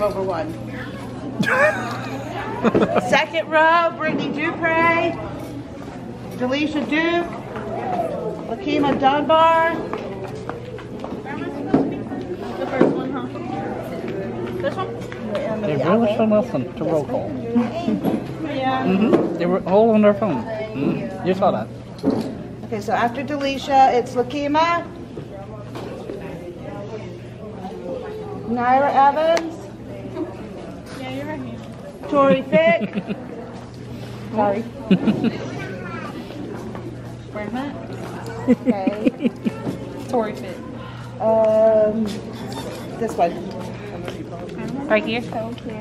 Over one. Second row, Brittany Dupre, Delisha Duke, Lakima Dunbar. The first one, huh? This one? They really should listen to roll call. Yeah. Mm-hmm. They were all on their phone. Mm. You saw that. Okay, so after Delisha, it's Lakima. Naira Evans. Yeah, you're right here. Tori Fick. Sorry. Where am I? Okay. Tori Fit. Um, this one. Right here? So cute.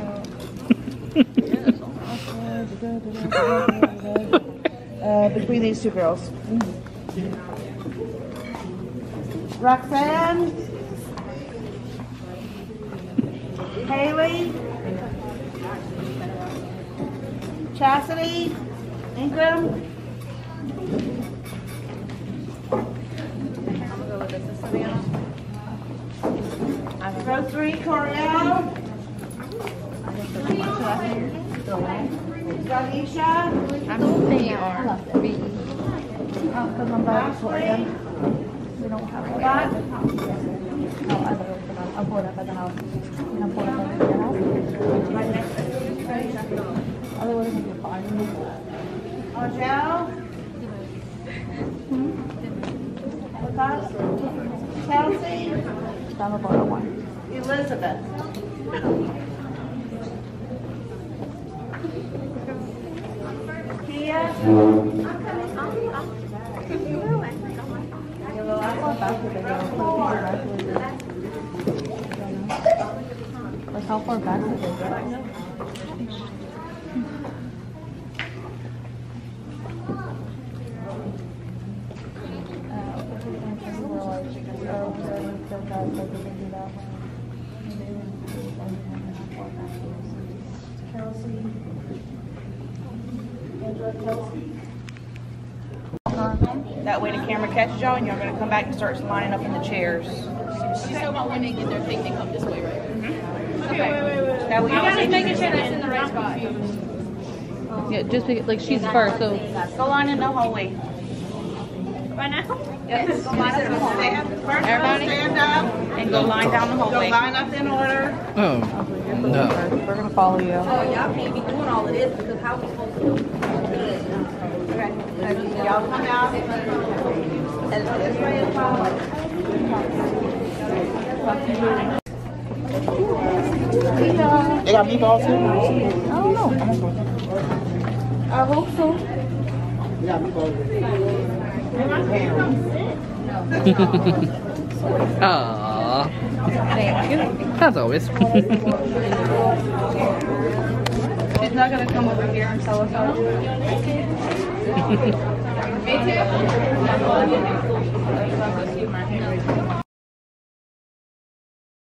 uh, between these two girls. Roxanne. Haley. Chastity. Ingram. Row three, Coriel. Zanisha. They are. Ashley. We don't have one. Bud. Oh, I literally forgot. I'll pull it up at the house. I'll pull it up at the house. Otherwise, it's fine. Angel. Chelsea. The one. Elizabeth. Kia. Like how far back did they? That way the camera catches y'all and you're gonna come back and start lining up in the chairs. She's talking about when they get their thing, they come this way, right? Mm-hmm. Okay. wait, wait, wait. That way I'm y'all just making sure that's in the right spot. Yeah, just because, like she's first, so go line in the hallway. Right now? Yes. Go line up the hallway. First, Everybody? stand up And go line down the hallway. Go line up in order. Oh, no. we're gonna follow you. Oh, y'all can't be doing all of this because how we supposed to do it? Okay. Y'all come out. And this way as well. They got meatballs too? I don't know. I hope so. Aww. Thank you. As always. She's not gonna come over here and tell us how. Me too.